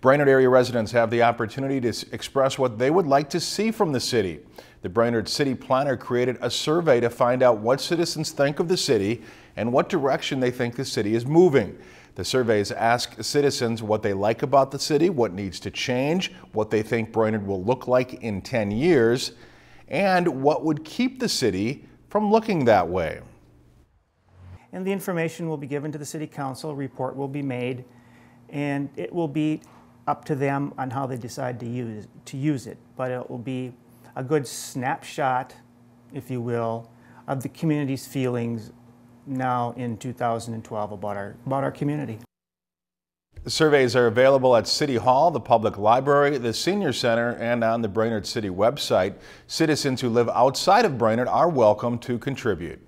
Brainerd area residents have the opportunity to express what they would like to see from the city. The Brainerd City Planner created a survey to find out what citizens think of the city and what direction they think the city is moving. The surveys ask citizens what they like about the city, what needs to change, what they think Brainerd will look like in 10 years, and what would keep the city from looking that way. And the information will be given to the City Council, a report will be made, and it will be up to them on how they decide to use, to use it. But it will be a good snapshot, if you will, of the community's feelings now in 2012 about our, about our community. The surveys are available at City Hall, the Public Library, the Senior Center, and on the Brainerd City website. Citizens who live outside of Brainerd are welcome to contribute.